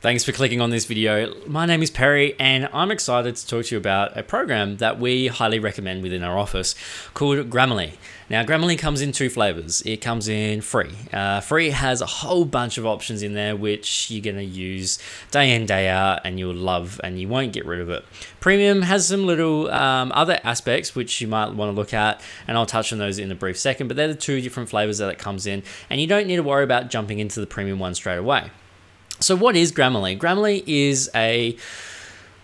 Thanks for clicking on this video. My name is Perry and I'm excited to talk to you about a program that we highly recommend within our office called Grammarly. Now Grammarly comes in two flavors. It comes in free. Uh, free has a whole bunch of options in there which you're going to use day in day out and you'll love and you won't get rid of it. Premium has some little um, other aspects which you might want to look at and I'll touch on those in a brief second but they're the two different flavors that it comes in and you don't need to worry about jumping into the premium one straight away. So what is Grammarly? Grammarly is a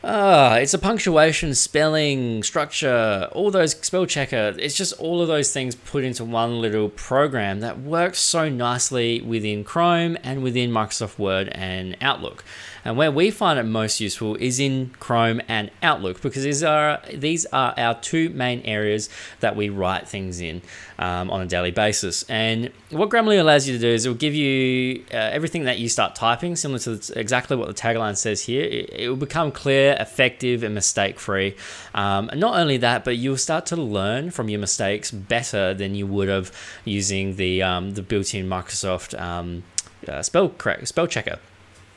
uh, it's a punctuation, spelling, structure, all those spell checker. It's just all of those things put into one little program that works so nicely within Chrome and within Microsoft Word and Outlook. And where we find it most useful is in Chrome and Outlook because these are these are our two main areas that we write things in um, on a daily basis. And what Grammarly allows you to do is it will give you uh, everything that you start typing, similar to exactly what the tagline says here. It, it will become clear, effective, and mistake free. Um, not only that, but you'll start to learn from your mistakes better than you would have using the um, the built-in Microsoft um, uh, spell correct spell checker.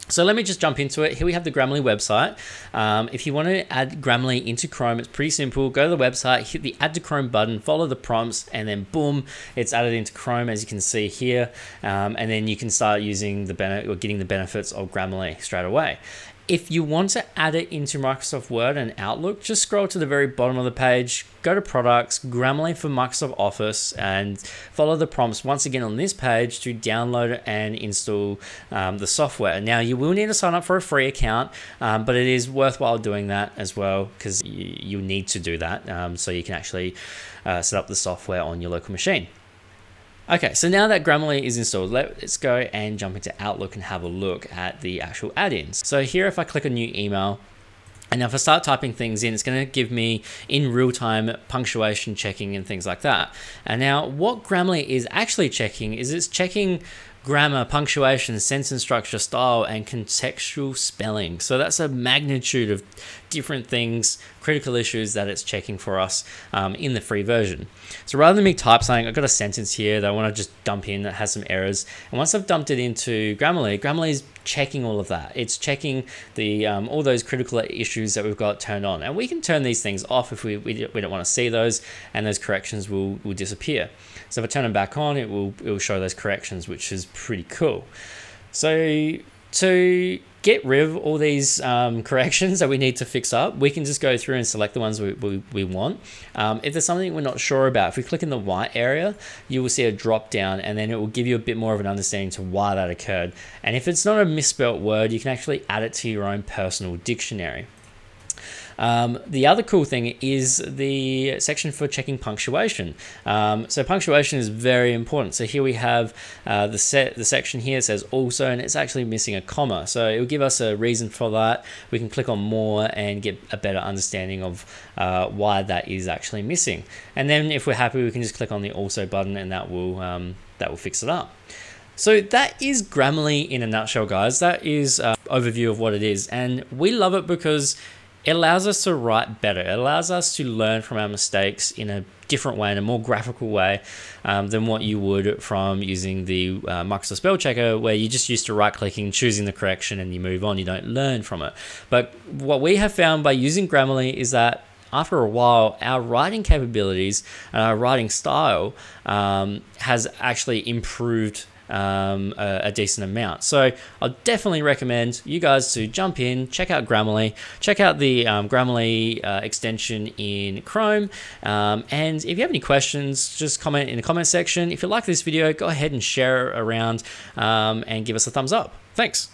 So let me just jump into it. Here we have the Grammarly website. Um, if you want to add Grammarly into Chrome, it's pretty simple. Go to the website, hit the add to Chrome button, follow the prompts, and then boom, it's added into Chrome as you can see here. Um, and then you can start using the benefit or getting the benefits of Grammarly straight away. If you want to add it into Microsoft Word and Outlook, just scroll to the very bottom of the page, go to products, Grammarly for Microsoft Office, and follow the prompts once again on this page to download and install um, the software. Now, you will need to sign up for a free account, um, but it is worthwhile doing that as well because you, you, need to do that um, so you can actually uh, set up the software on your local machine. Okay, so now that Grammarly is installed, let's go and jump into Outlook and have a look at the actual add-ins. So here, if I click a new email, and if I start typing things in, it's going to give me in real time punctuation checking and things like that. And now what Grammarly is actually checking is it's checking grammar, punctuation, sentence structure, style, and contextual spelling. So that's a magnitude of different things, critical issues that it's checking for us um, in the free version. So rather than me type something, I've got a sentence here that I want to just dump in that has some errors. And once I've dumped it into Grammarly, Grammarly is checking all of that. It's checking the um, all those critical issues that we've got turned on. And we can turn these things off if we, we, we don't want to see those and those corrections will, will disappear. So if I turn them back on, it will, it will show those corrections, which is pretty cool. So to get rid of all these um, corrections that we need to fix up, we can just go through and select the ones we, we, we want. Um, if there's something we're not sure about, if we click in the white area, you will see a drop down and then it will give you a bit more of an understanding to why that occurred. And if it's not a misspelt word, you can actually add it to your own personal dictionary. Um, the other cool thing is the section for checking punctuation. Um, so punctuation is very important. So here we have uh, the set the section here says also, and it's actually missing a comma. So it will give us a reason for that. We can click on more and get a better understanding of uh, why that is actually missing. And then if we're happy, we can just click on the also button, and that will um, that will fix it up. So that is Grammarly in a nutshell, guys. That is an uh, overview of what it is, and we love it because it allows us to write better. It allows us to learn from our mistakes in a different way, in a more graphical way um, than what you would from using the uh, Microsoft Spell Checker, where you're just used to right clicking, choosing the correction, and you move on. You don't learn from it. But what we have found by using Grammarly is that after a while, our writing capabilities and our writing style um, has actually improved um, a, a, decent amount. So I'll definitely recommend you guys to jump in, check out Grammarly, check out the um, Grammarly uh, extension in Chrome. Um, and if you have any questions, just comment in the comment section. If you like this video, go ahead and share it around um, and give us a thumbs up. Thanks.